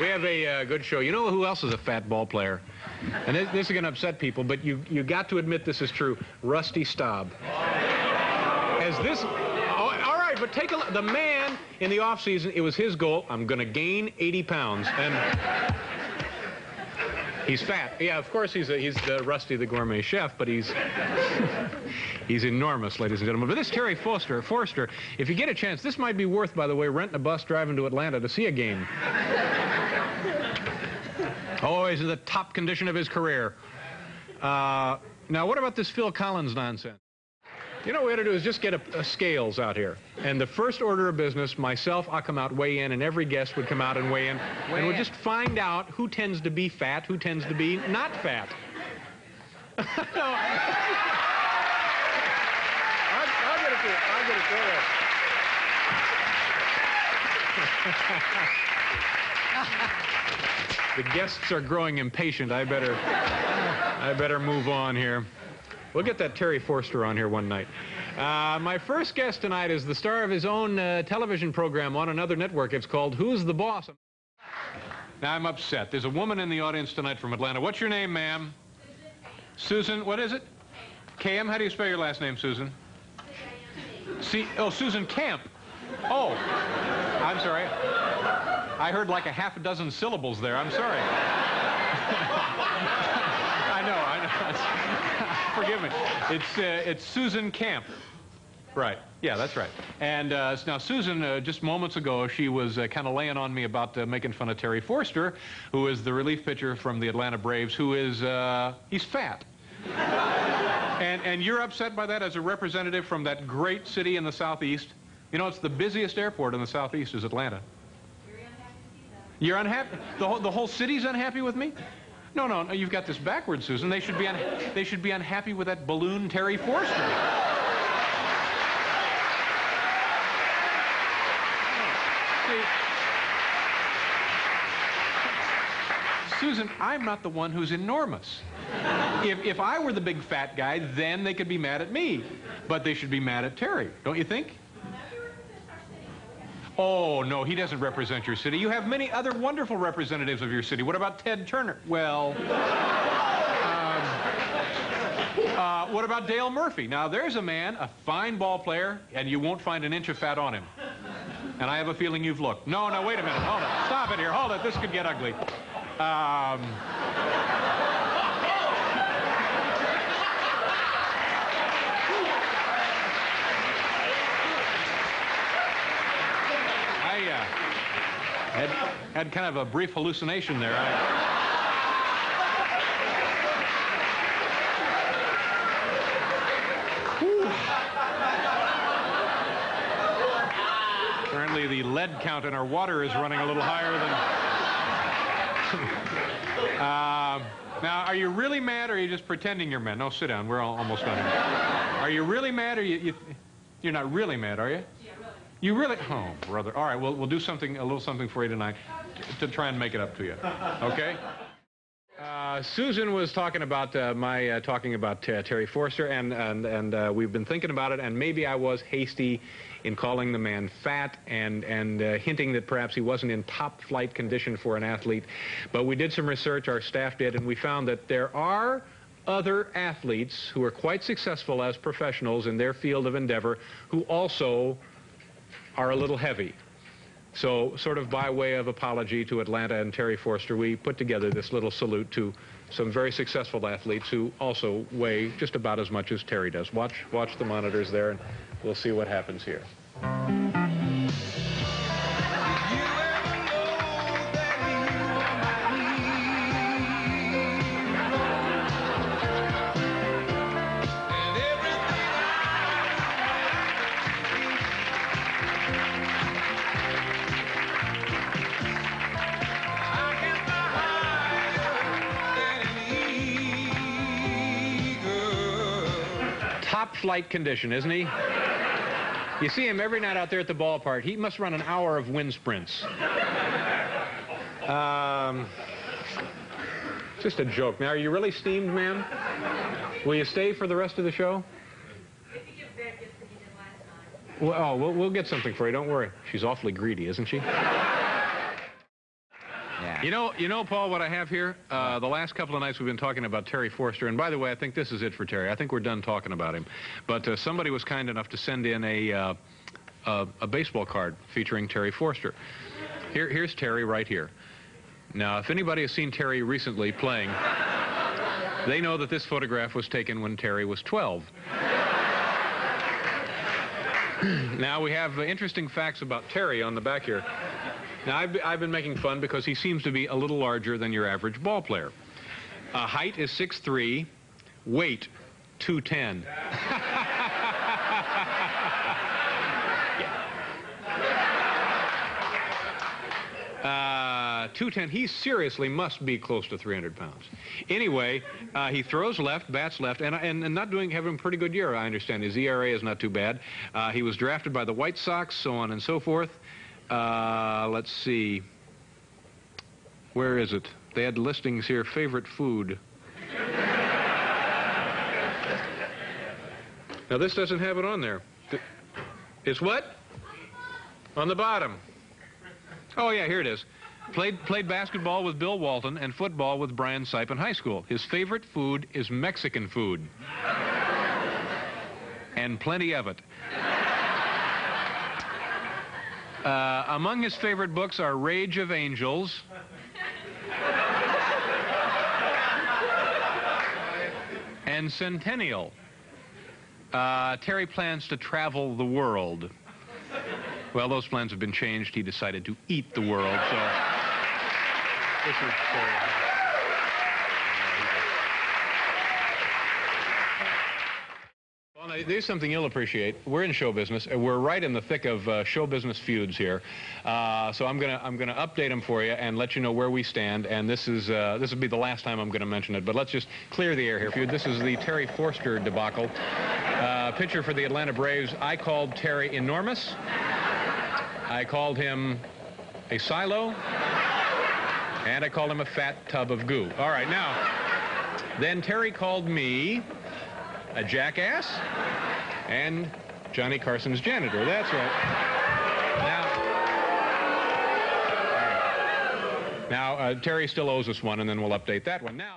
We have a uh, good show. You know who else is a fat ball player? And this, this is going to upset people, but you you got to admit this is true. Rusty Staub. As this, oh, all right, but take a look. The man in the off season, it was his goal. I'm going to gain 80 pounds, and he's fat. Yeah, of course he's a, he's the Rusty the gourmet chef, but he's he's enormous, ladies and gentlemen. But this Terry Forster, Forster, if you get a chance, this might be worth, by the way, renting a bus driving to Atlanta to see a game. He's in the top condition of his career. Uh, now, what about this Phil Collins nonsense? You know what we ought to do is just get a, a, scales out here. And the first order of business, myself, I'll come out, weigh in, and every guest would come out and weigh in. Weigh and we'll just find out who tends to be fat, who tends to be not fat. no. I'll, I'll get it to you. I'll get it to you. The guests are growing impatient. I better, I better move on here. We'll get that Terry Forster on here one night. Uh, my first guest tonight is the star of his own uh, television program on another network. It's called Who's the Boss? Now I'm upset. There's a woman in the audience tonight from Atlanta. What's your name, ma'am? Susan, what is it? Cam, how do you spell your last name, Susan? C oh, Susan Camp. Oh, I'm sorry. I heard like a half a dozen syllables there. I'm sorry. I know, I know. Forgive me. It's, uh, it's Susan Camp. Right. Yeah, that's right. And uh, now Susan, uh, just moments ago, she was uh, kind of laying on me about uh, making fun of Terry Forster, who is the relief pitcher from the Atlanta Braves, who is, uh, he's fat. and, and you're upset by that as a representative from that great city in the southeast? You know, it's the busiest airport in the southeast is Atlanta. You're unhappy? The whole, the whole city's unhappy with me? No, no, no, you've got this backwards, Susan. They should be, they should be unhappy with that balloon Terry Forster. Susan, I'm not the one who's enormous. If, if I were the big fat guy, then they could be mad at me. But they should be mad at Terry, don't you think? Oh, no, he doesn't represent your city. You have many other wonderful representatives of your city. What about Ted Turner? Well, um, uh, what about Dale Murphy? Now, there's a man, a fine ball player, and you won't find an inch of fat on him. And I have a feeling you've looked. No, no, wait a minute. Hold it. Stop it here. Hold it. This could get ugly. Um, Had, kind of a brief hallucination there. I, Apparently the lead count in our water is running a little higher than... uh, now, are you really mad or are you just pretending you're mad? No, sit down. We're all, almost done. Are you really mad or you, you, you're not really mad, are you? You really? Oh, brother. All right, well, we'll do something, a little something for you tonight to, to try and make it up to you. Okay? Uh, Susan was talking about uh, my uh, talking about uh, Terry Forster, and and and uh, we've been thinking about it. And maybe I was hasty in calling the man fat and and uh, hinting that perhaps he wasn't in top flight condition for an athlete. But we did some research, our staff did, and we found that there are other athletes who are quite successful as professionals in their field of endeavor who also are a little heavy. So sort of by way of apology to Atlanta and Terry Forster, we put together this little salute to some very successful athletes who also weigh just about as much as Terry does. Watch, watch the monitors there, and we'll see what happens here. Flight condition, isn't he? You see him every night out there at the ballpark. He must run an hour of wind sprints. Um, just a joke. Now, are you really steamed, ma'am? Will you stay for the rest of the show? Well, oh, we'll, we'll get something for you. Don't worry. She's awfully greedy, isn't she? Yeah. You know, you know, Paul, what I have here? Uh, the last couple of nights we've been talking about Terry Forster, and by the way, I think this is it for Terry. I think we're done talking about him. But uh, somebody was kind enough to send in a, uh, a, a baseball card featuring Terry Forster. Here, here's Terry right here. Now, if anybody has seen Terry recently playing, they know that this photograph was taken when Terry was 12. now, we have interesting facts about Terry on the back here. Now, I've, I've been making fun because he seems to be a little larger than your average ball player. Uh, height is 6'3", weight 210. Uh, 210, he seriously must be close to 300 pounds. Anyway, uh, he throws left, bats left, and, and, and not doing, having a pretty good year, I understand. His ERA is not too bad. Uh, he was drafted by the White Sox, so on and so forth. Uh, let's see. Where is it? They had listings here. Favorite food. Now, this doesn't have it on there. It's what? On the bottom. Oh, yeah, here it is. Played, played basketball with Bill Walton and football with Brian Sipe in high school. His favorite food is Mexican food. and plenty of it. Uh, among his favorite books are Rage of Angels. and Centennial. Uh, Terry plans to travel the world. Well, those plans have been changed. He decided to eat the world, so. Well, there's something you'll appreciate. We're in show business, and we're right in the thick of uh, show business feuds here. Uh, so I'm gonna I'm gonna update them for you and let you know where we stand. And this is uh, this will be the last time I'm gonna mention it. But let's just clear the air here for you. This is the Terry Forster debacle. Uh, pitcher for the Atlanta Braves. I called Terry enormous. I called him a silo, and I called him a fat tub of goo. All right, now, then Terry called me a jackass and Johnny Carson's janitor. That's right. Now, now uh, Terry still owes us one, and then we'll update that one. Now.